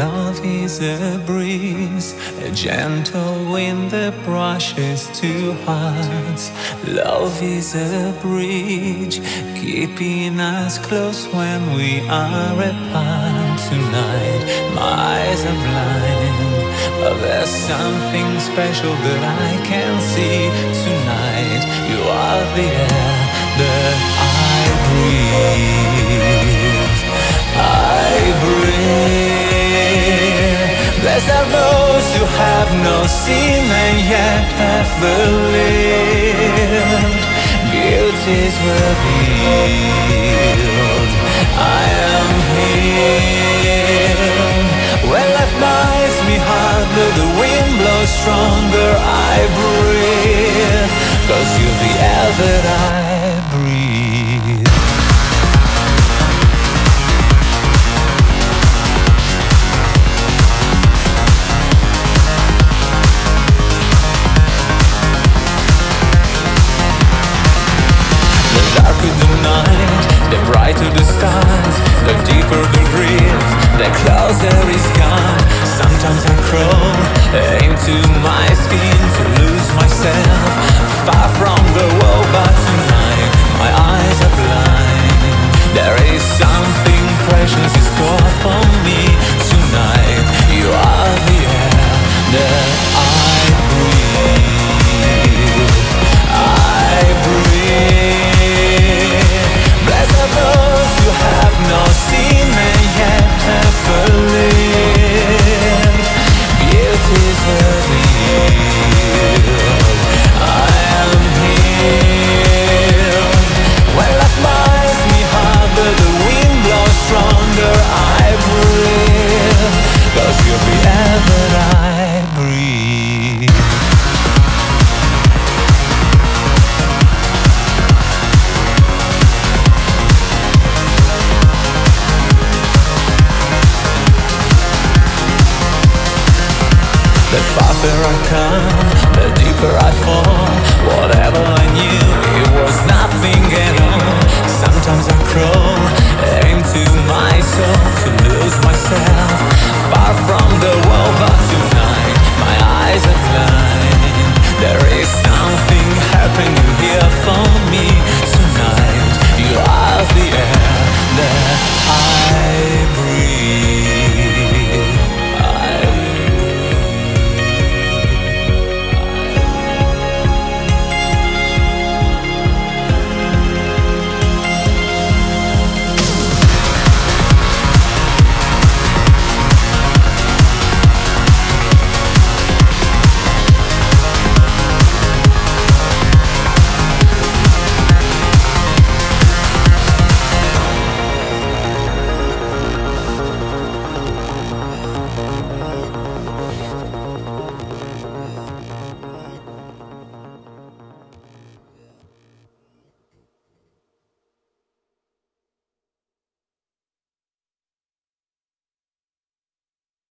Love is a breeze, a gentle wind that brushes two hearts. Love is a bridge, keeping us close when we are apart tonight. My eyes are blind, but there's something special that I can see tonight. You are the air that I who have no sin and yet have believed. Beauty is revealed. I am healed. When life binds me harder, the wind blows stronger. I breathe. Cause you're the air that I the brighter the stars The deeper the rift, the closer is gone. Sometimes I crawl into my skin to lose myself Far from the Farther I come, the deeper I fall